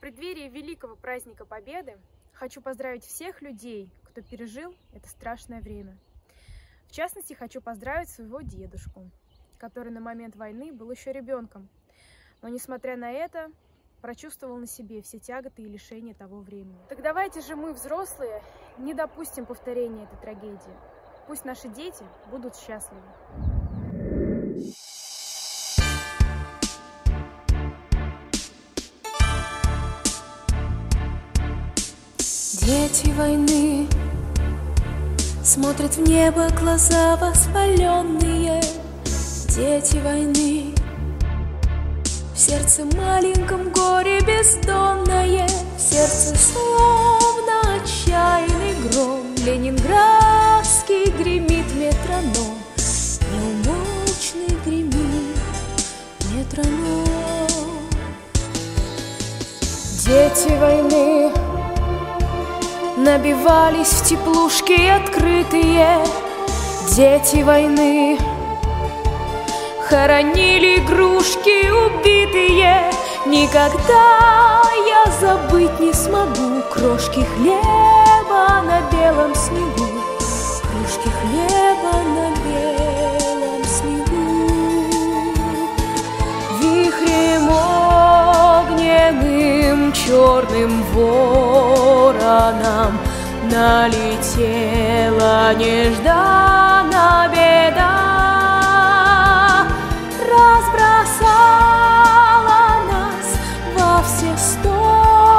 Преддверии великого праздника Победы хочу поздравить всех людей, кто пережил это страшное время. В частности, хочу поздравить своего дедушку, который на момент войны был еще ребенком, но, несмотря на это, прочувствовал на себе все тяготы и лишения того времени. Так давайте же мы, взрослые, не допустим повторения этой трагедии. Пусть наши дети будут счастливы. Дети войны. Смотрят в небо глаза воспаленные. Дети войны. В сердце маленьком горе бездонное. В сердце словно отчаянный гром. Ленинградский гремит метроном. Неумолчный гремит метроном. Дети войны Набивались в теплушки открытые Дети войны. Хоронили игрушки убитые. Никогда я забыть не смогу Крошки хлеба на белом снегу. Крошки хлеба на белом снегу. Вихрем огненным черным вороном Налетела нежданно беда. Разбросала нас во все стороны.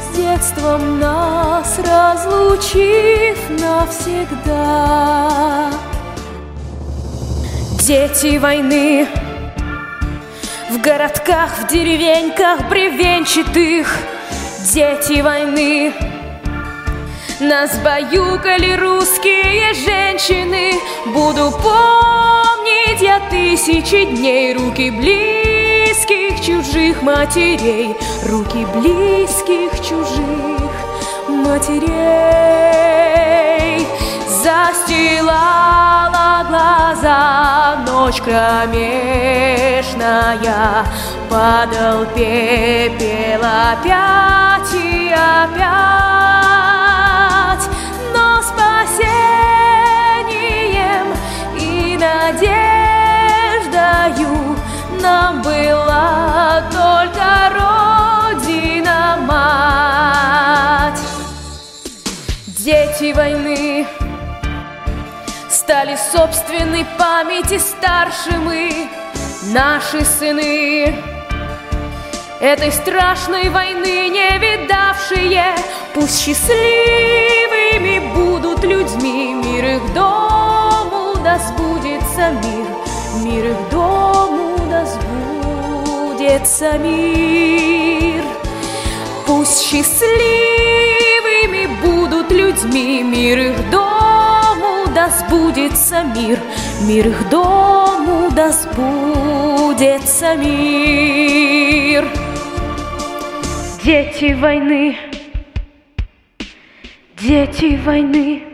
С детством нас разлучив навсегда. Дети войны в городках, в деревеньках бревенчатых. Дети войны Нас баюкали русские женщины. Буду помнить я тысячи дней. Руки близких чужих матерей. Руки близких чужих матерей. Застилала глаза ночь кромешная. Падал пепел опять и опять Войны Стали собственной памяти старше мы, наши сыны. Этой страшной войны не видавшие, Пусть счастливыми будут людьми, Мир их дому да сбудется мир, Мир их дому да сбудется мир. Пусть счастливыми сбудется мир, Мир их дому да сбудется мир. Дети войны, дети войны,